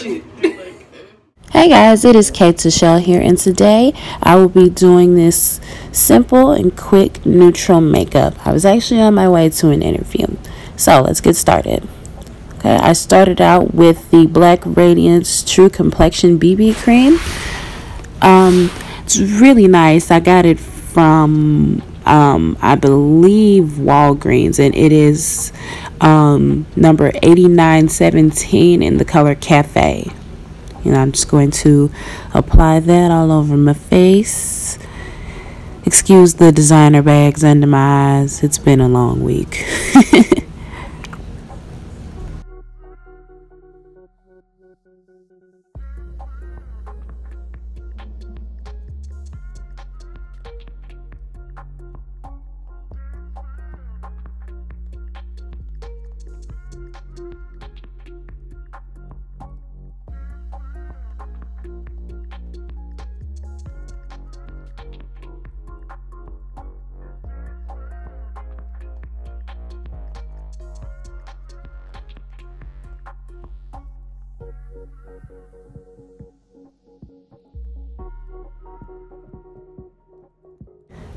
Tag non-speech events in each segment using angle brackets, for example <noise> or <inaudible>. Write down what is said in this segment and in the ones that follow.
Shit. Hey guys, it is Kay Tachell here, and today I will be doing this simple and quick neutral makeup. I was actually on my way to an interview, so let's get started. Okay, I started out with the Black Radiance True Complexion BB Cream. Um, it's really nice. I got it from um, I believe Walgreens, and it is um, number 8917 in the color Cafe. And I'm just going to apply that all over my face. Excuse the designer bags under my eyes. It's been a long week. <laughs>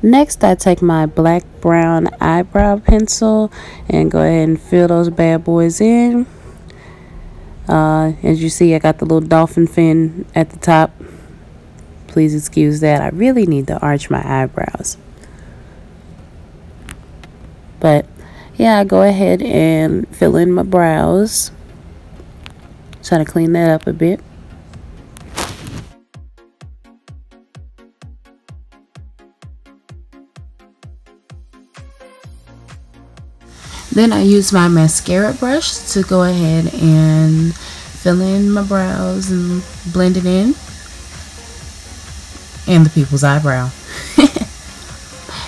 Next, I take my black brown eyebrow pencil and go ahead and fill those bad boys in. Uh, as you see, I got the little dolphin fin at the top. Please excuse that. I really need to arch my eyebrows. But yeah, I go ahead and fill in my brows. Try to clean that up a bit. Then I use my mascara brush to go ahead and fill in my brows and blend it in. And the people's eyebrow.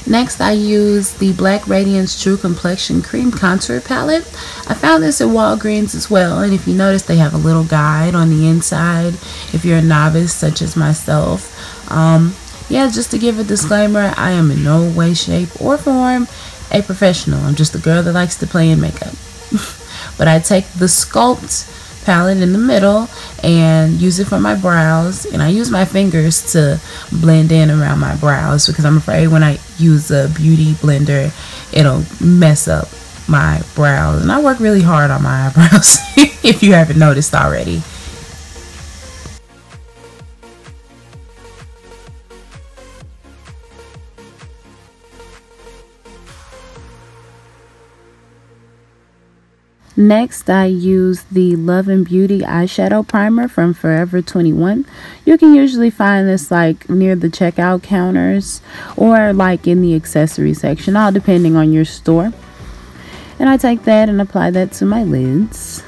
Next, I use the Black Radiance True Complexion Cream Contour Palette. I found this at Walgreens as well, and if you notice, they have a little guide on the inside if you're a novice such as myself. Um, yeah, just to give a disclaimer, I am in no way, shape, or form a professional. I'm just a girl that likes to play in makeup. <laughs> but I take the Sculpt palette in the middle and use it for my brows and I use my fingers to blend in around my brows because I'm afraid when I use a beauty blender it'll mess up my brows and I work really hard on my <laughs> eyebrows if you haven't noticed already. Next, I use the Love and Beauty eyeshadow primer from Forever 21. You can usually find this like near the checkout counters or like in the accessory section, all depending on your store. And I take that and apply that to my lids.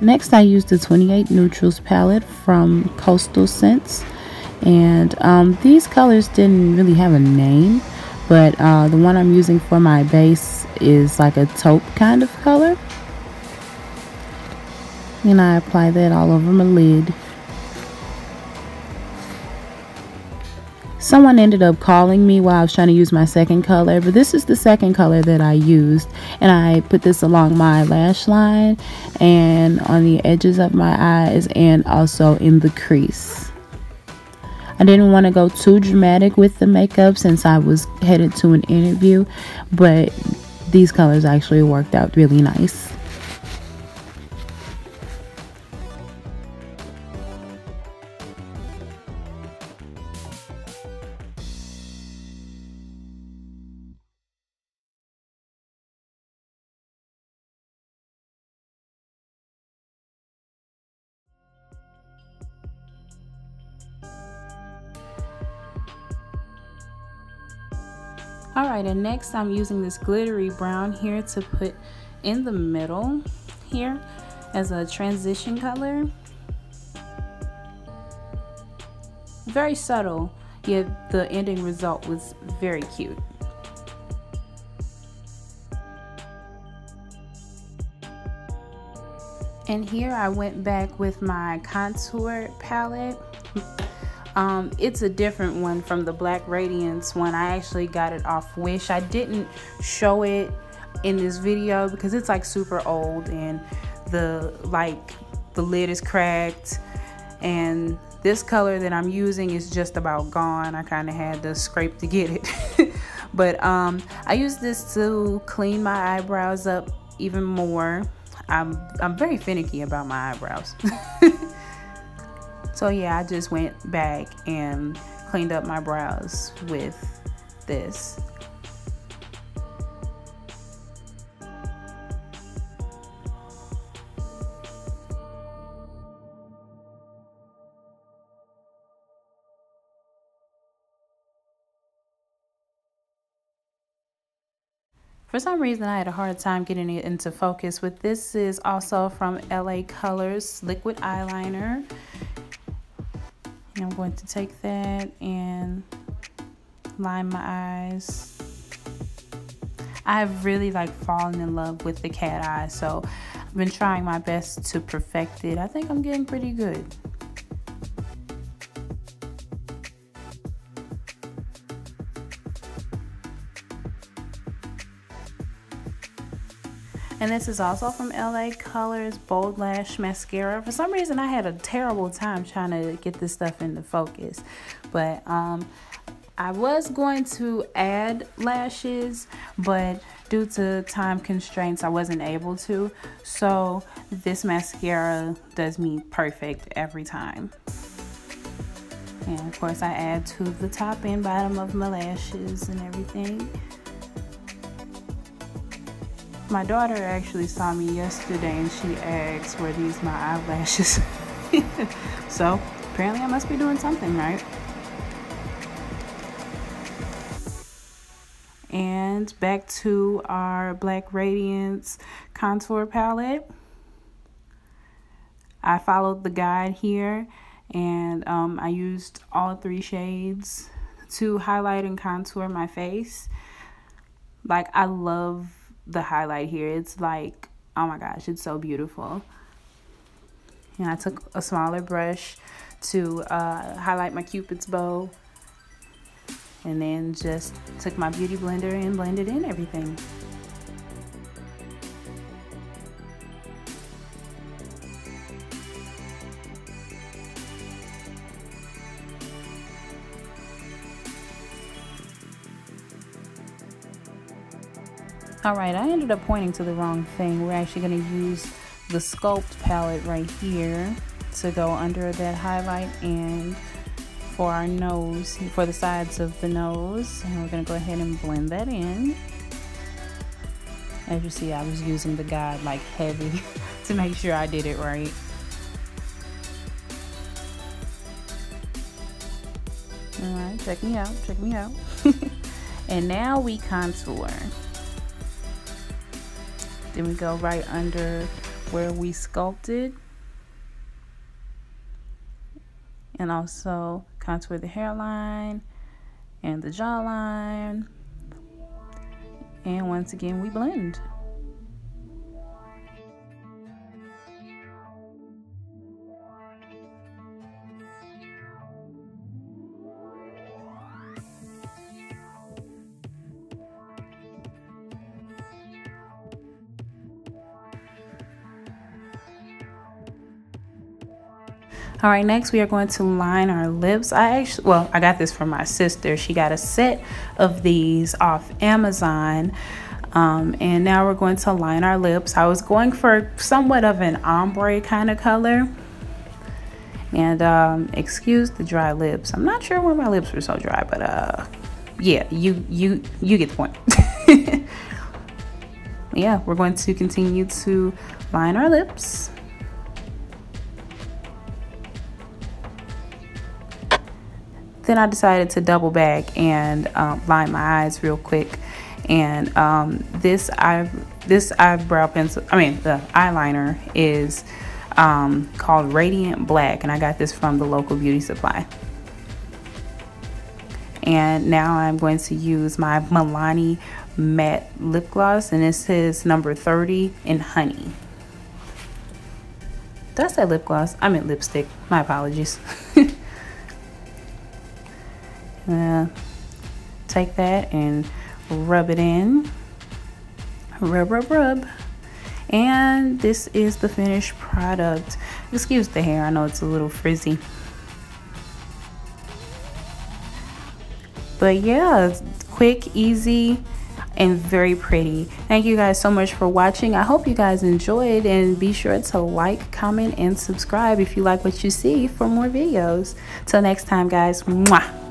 Next, I use the 28 Neutrals palette from Coastal Scents. And um, these colors didn't really have a name but uh, the one I'm using for my base is like a taupe kind of color. And I apply that all over my lid. Someone ended up calling me while I was trying to use my second color but this is the second color that I used. And I put this along my lash line and on the edges of my eyes and also in the crease I didn't want to go too dramatic with the makeup since I was headed to an interview, but these colors actually worked out really nice. Alright, and next I'm using this glittery brown here to put in the middle here as a transition color. Very subtle, yet the ending result was very cute. And here I went back with my contour palette Um, it's a different one from the Black Radiance one. I actually got it off Wish. I didn't show it in this video because it's like super old and the like the lid is cracked and this color that I'm using is just about gone. I kind of had to scrape to get it. <laughs> but um, I use this to clean my eyebrows up even more. I'm, I'm very finicky about my eyebrows. <laughs> so yeah, I just went back and cleaned up my brows with this. For some reason, I had a hard time getting it into focus, but this is also from LA Colors Liquid Eyeliner. I'm going to take that and line my eyes. I've really like fallen in love with the cat eye, so I've been trying my best to perfect it. I think I'm getting pretty good. And this is also from LA Colors Bold Lash Mascara. For some reason, I had a terrible time trying to get this stuff into focus. But um, I was going to add lashes, but due to time constraints, I wasn't able to. So this mascara does me perfect every time. And of course, I add to the top and bottom of my lashes and everything. My daughter actually saw me yesterday and she asked, were these my eyelashes? <laughs> so apparently I must be doing something right. And back to our Black Radiance contour palette. I followed the guide here and um, I used all three shades to highlight and contour my face. Like I love the highlight here. It's like, oh my gosh, it's so beautiful. And I took a smaller brush to uh, highlight my cupid's bow. And then just took my beauty blender and blended in everything. All right, I ended up pointing to the wrong thing. We're actually gonna use the Sculpt palette right here to go under that highlight and for our nose, for the sides of the nose. And we're gonna go ahead and blend that in. As you see, I was using the guide like heavy <laughs> to make sure I did it right. All right, check me out, check me out. <laughs> and now we contour. Then we go right under where we sculpted. And also contour the hairline and the jawline. And once again, we blend. All right, next we are going to line our lips. I actually, well, I got this from my sister. She got a set of these off Amazon. Um, and now we're going to line our lips. I was going for somewhat of an ombre kind of color. And um, excuse the dry lips. I'm not sure why my lips were so dry, but uh, yeah, you you you get the point. <laughs> yeah, we're going to continue to line our lips. Then I decided to double back and um, line my eyes real quick. And um, this eye, this eyebrow pencil, I mean the eyeliner is um, called Radiant Black, and I got this from the local beauty supply. And now I'm going to use my Milani matte lip gloss, and this is number 30 in honey. That's that lip gloss. I meant lipstick. My apologies. <laughs> uh, take that and rub it in. Rub, rub, rub. And this is the finished product. Excuse the hair, I know it's a little frizzy. But yeah, quick, easy, and very pretty. Thank you guys so much for watching. I hope you guys enjoyed and be sure to like, comment, and subscribe if you like what you see for more videos. Till next time, guys. Mwah.